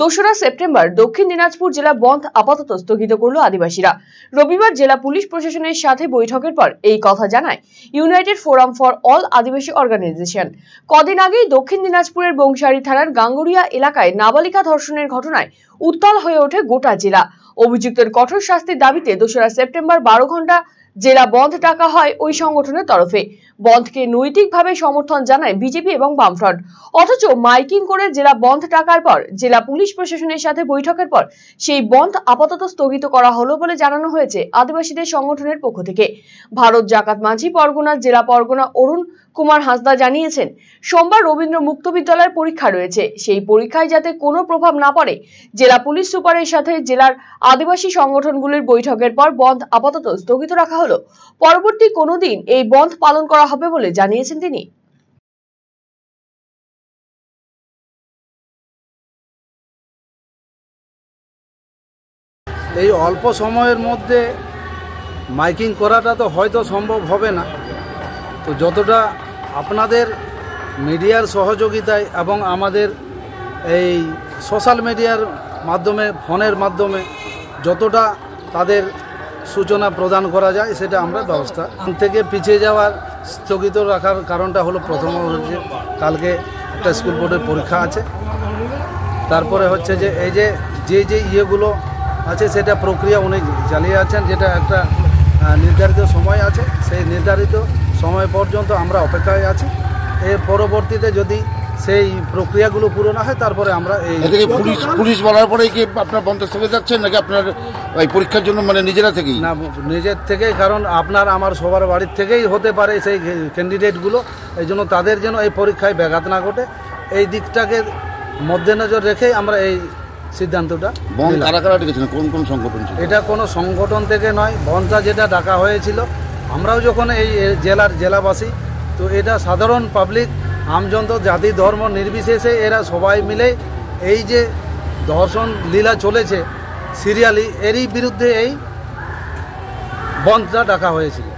দোসরা সেপ্টেম্বর দক্ষিণ দিনাজপুর জেলা বন্ধ আপাতত স্থগিত করল আদিবাসীরা। রবিবার জেলা পুলিশ প্রশাসনের সাথে বৈঠকের পর এই কথা জানায় United Forum for All Adivasi organisation. কদিন আগেই দক্ষিণ দিনাজপুরের বংশারী থানার গাঙ্গুরিয়া এলাকায় নাবালিকা ধর্ষণের ঘটনায় উত্তাল হয়ে ওঠে গোটা জেলা। অভিযুক্তের কঠোর শাস্তির দাবিতে দোসরা সেপ্টেম্বর বারো ঘণ্টা জেলা বন্ধ ডাকা হয় ওই সংগঠনের তরফে। বন্ধকে নৈতিকভাবে সমর্থন জানায় বিজেপি এবং বামফ্রন্ট। অথচ মাইকিং করে জেলা বন্ধ ডাকার পর, জেলা পুলিশ প্রশাসনের সাথে বৈঠকের পর সেই বন্ধ আপাতত স্থগিত করা হলো বলে জানানো হয়েছে আদিবাসীদের সংগঠনের পক্ষ থেকে। ভারত জাকাত মাঝি, পরগনা জেলা পরগনা অরুণ কুমার হাসদা জানিয়েছেন, সোমবার রবীন্দ্র মুক্ত বিদ্যালয়ের পরীক্ষা রয়েছে। সেই পরীক্ষায় যাতে কোনো প্রভাব না পড়ে, জেলা পুলিশ সুপারের সাথে জেলার আদিবাসী সংগঠনগুলির বৈঠকের পর বন্ধ আপাতত স্থগিত রাখা হলো। পরবর্তী কোনো দিন এই বন্ধ পালন করা হবে বলে জানিয়েছেন তিনি। এই অল্প সময়ের মধ্যে মাইকিং করাটা তো হয়তো সম্ভব হবে না। তো যতটা আপনাদের মিডিয়ার সহযোগিতায় এবং আমাদের এই সোশ্যাল মিডিয়ার মাধ্যমে, ফোনের মাধ্যমে যতটা তাদের সূচনা প্রদান করা যায়, সেটা আমরা ব্যবস্থা থেকে পিছিয়ে যাওয়ার স্থগিত রাখার কারণটা হলো প্রথম হচ্ছে কালকে একটা স্কুল বোর্ডের পরীক্ষা আছে। তারপরে হচ্ছে যে এই যে যে যে ইয়েগুলো আছে, সেটা প্রক্রিয়া উনি চালিয়ে আছেন যেটা একটা নির্ধারিত সময় আছে। সেই নির্ধারিত সময় পর্যন্ত আমরা অপেক্ষায় আছি। এর পরবর্তীতে যদি সেই প্রক্রিয়াগুলো পুরো না হয় তারপরে আমরা এই পুলিশ পুলিশ বলার পরে কি আপনার বন্ধ থেকে যাচ্ছেন নাকি আপনার ওই পরীক্ষার জন্য মানে নিজেরা থেকেই? না নিজের থেকেই কারণ আপনার আমার সবার বাড়ির থেকেই হতে পারে সেই ক্যান্ডিডেটগুলো এই জন্য তাদের যেন এই পরীক্ষায় ব্যাঘাত না ঘটে। এই দিকটাকে মধ্যে নজর রেখেই আমরা এই সিদ্ধান্তটা বন। কারা কারা ডেকেছেন কোন কোন সংগঠন এটা কোনো সংগঠন থেকে নয় বনটা যেটা ডাকা হয়েছিল আমরাও যখন এই জেলার জেলাবাসী, তো এটা সাধারণ পাবলিক আমজন্ত, জাতি, ধর্ম নির্বিশেষে এরা সবাই মিলে এই যে ধর্ষণ লীলা চলেছে, সিরিয়ালি, এরই বিরুদ্ধে এই বন্ধটা ডাকা হয়েছিল।